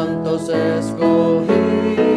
santos escogidos.